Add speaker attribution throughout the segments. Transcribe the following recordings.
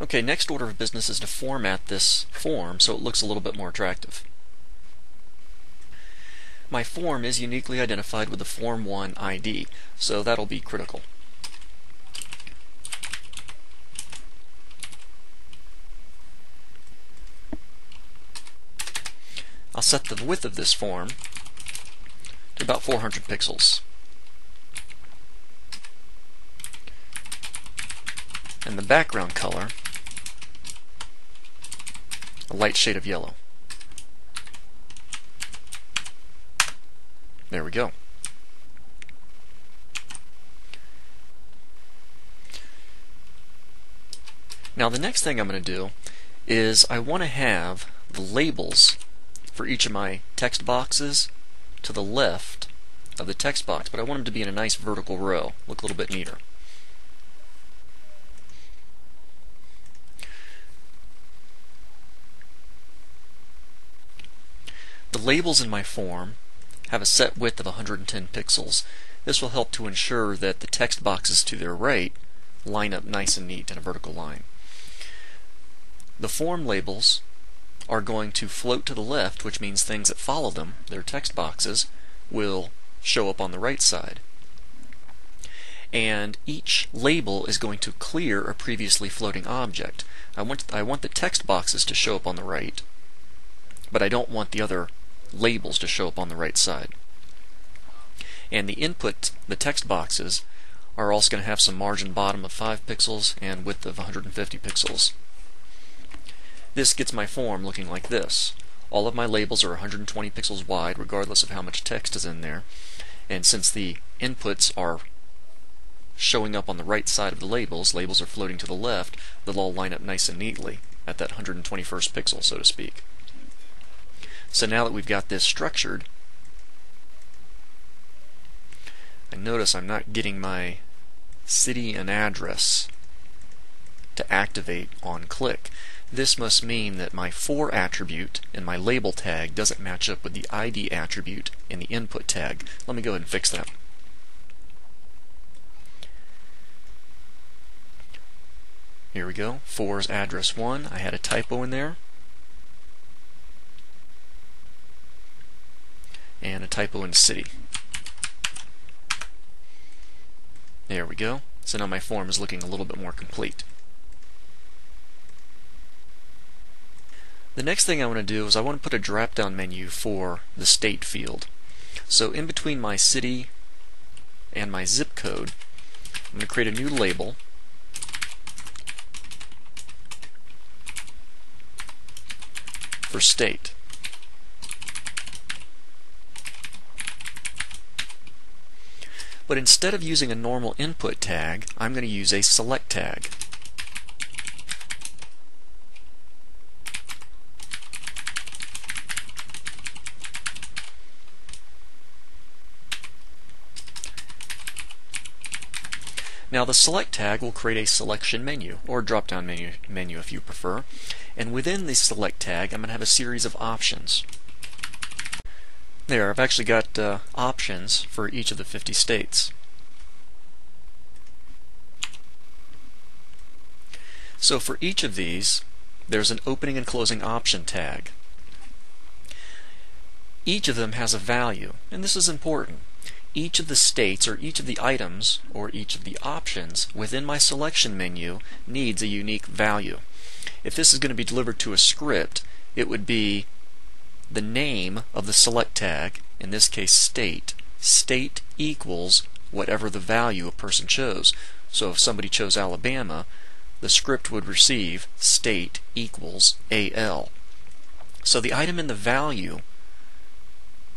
Speaker 1: Okay, next order of business is to format this form so it looks a little bit more attractive. My form is uniquely identified with the Form 1 ID, so that'll be critical. I'll set the width of this form to about 400 pixels. And the background color, a light shade of yellow. There we go. Now the next thing I'm going to do is I want to have the labels for each of my text boxes to the left of the text box, but I want them to be in a nice vertical row, look a little bit neater. The labels in my form have a set width of 110 pixels. This will help to ensure that the text boxes to their right line up nice and neat in a vertical line. The form labels are going to float to the left, which means things that follow them, their text boxes, will show up on the right side. And each label is going to clear a previously floating object. I want, I want the text boxes to show up on the right, but I don't want the other labels to show up on the right side. And the input, the text boxes, are also going to have some margin bottom of 5 pixels and width of 150 pixels. This gets my form looking like this. All of my labels are 120 pixels wide regardless of how much text is in there. And since the inputs are showing up on the right side of the labels, labels are floating to the left, they'll all line up nice and neatly at that 121st pixel, so to speak. So now that we've got this structured, I notice I'm not getting my city and address to activate on click. This must mean that my for attribute in my label tag doesn't match up with the ID attribute in the input tag. Let me go ahead and fix that. Here we go. For's address 1. I had a typo in there. And a typo in city. There we go. So now my form is looking a little bit more complete. The next thing I want to do is I want to put a drop down menu for the state field. So in between my city and my zip code, I'm going to create a new label. for state. But instead of using a normal input tag, I'm going to use a select tag. Now the select tag will create a selection menu, or drop down menu, menu if you prefer, and within the select tag I'm going to have a series of options. There, I've actually got uh, options for each of the 50 states. So for each of these, there's an opening and closing option tag. Each of them has a value, and this is important each of the states or each of the items or each of the options within my selection menu needs a unique value. If this is going to be delivered to a script, it would be the name of the select tag, in this case state, state equals whatever the value a person chose. So if somebody chose Alabama, the script would receive state equals AL. So the item in the value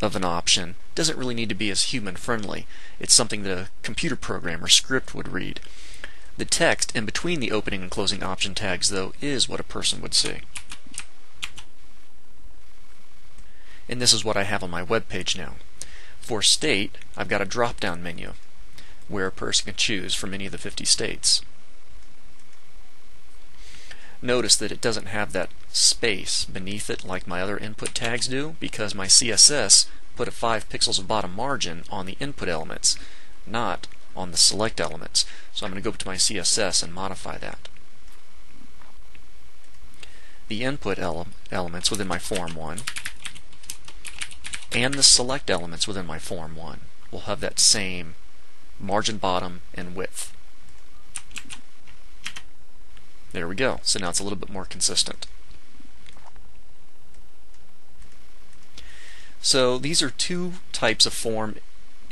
Speaker 1: of an option doesn't really need to be as human friendly. It's something that a computer program or script would read. The text in between the opening and closing option tags, though, is what a person would see. And this is what I have on my web page now. For state, I've got a drop down menu where a person can choose from any of the 50 states. Notice that it doesn't have that space beneath it like my other input tags do because my CSS put a 5 pixels of bottom margin on the input elements, not on the select elements. So I'm going to go to my CSS and modify that. the input ele elements within my form 1 and the select elements within my form 1 will have that same margin bottom and width. There we go. So now it's a little bit more consistent. So these are two types of form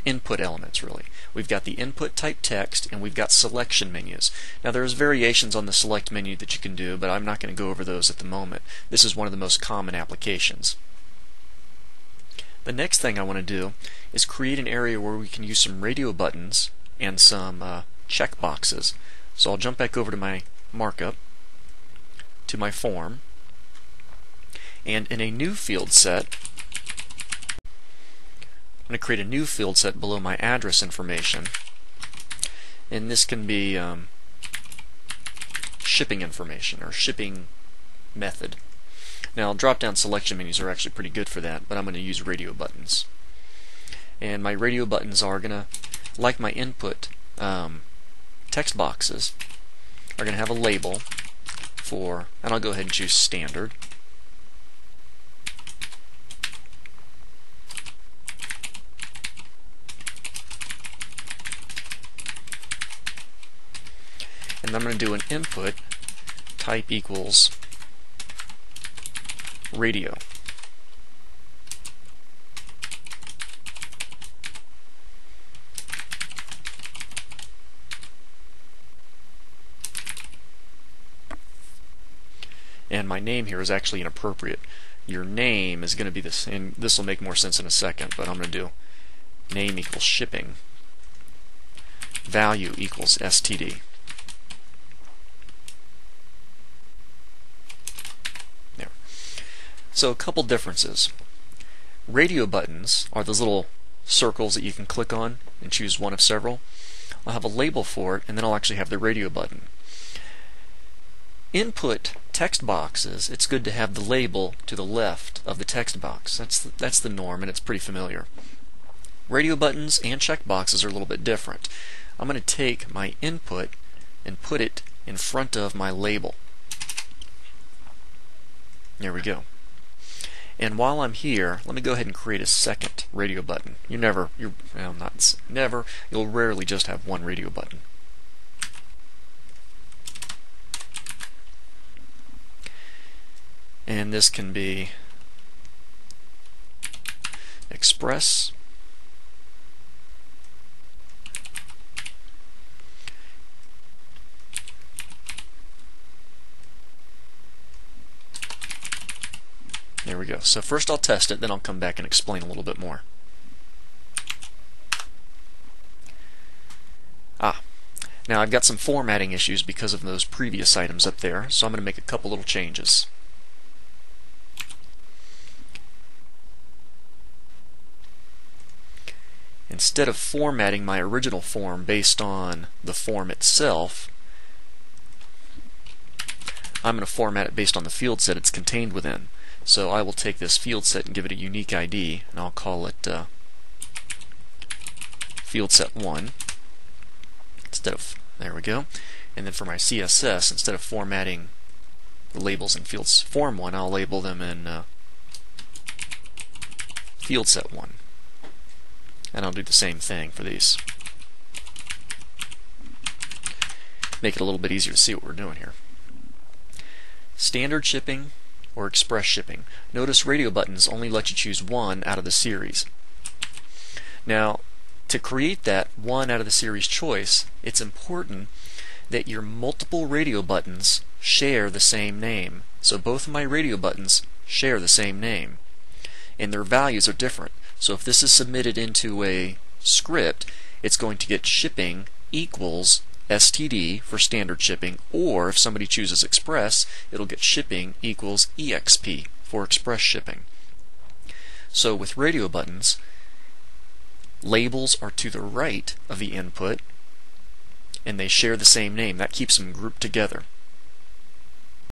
Speaker 1: input elements really. We've got the input type text and we've got selection menus. Now there's variations on the select menu that you can do, but I'm not going to go over those at the moment. This is one of the most common applications. The next thing I want to do is create an area where we can use some radio buttons and some uh, check boxes. So I'll jump back over to my markup, to my form, and in a new field set, I'm going to create a new field set below my address information. And this can be um, shipping information or shipping method. Now, drop-down selection menus are actually pretty good for that, but I'm going to use radio buttons. And my radio buttons are going to, like my input um, text boxes, are going to have a label for, and I'll go ahead and choose standard. and I'm going to do an input type equals radio. And my name here is actually inappropriate. Your name is going to be this, and this will make more sense in a second, but I'm going to do name equals shipping, value equals std. So a couple differences. Radio buttons are those little circles that you can click on and choose one of several. I'll have a label for it and then I'll actually have the radio button. Input text boxes, it's good to have the label to the left of the text box. That's the, that's the norm and it's pretty familiar. Radio buttons and check boxes are a little bit different. I'm going to take my input and put it in front of my label. There we go. And while I'm here, let me go ahead and create a second radio button. You never, you're well, not never, you'll rarely just have one radio button. And this can be Express There we go. So first I'll test it, then I'll come back and explain a little bit more. Ah, now I've got some formatting issues because of those previous items up there, so I'm going to make a couple little changes. Instead of formatting my original form based on the form itself, I'm going to format it based on the field set it's contained within. So I will take this field set and give it a unique ID, and I'll call it uh, field set 1 instead of, there we go. And then for my CSS, instead of formatting the labels in fields form 1, I'll label them in uh, field set 1. And I'll do the same thing for these. Make it a little bit easier to see what we're doing here. Standard shipping or express shipping. Notice radio buttons only let you choose one out of the series. Now, to create that one out of the series choice, it's important that your multiple radio buttons share the same name. So both of my radio buttons share the same name. And their values are different. So if this is submitted into a script, it's going to get shipping equals STD for standard shipping, or if somebody chooses express, it'll get shipping equals EXP for express shipping. So with radio buttons, labels are to the right of the input, and they share the same name. That keeps them grouped together.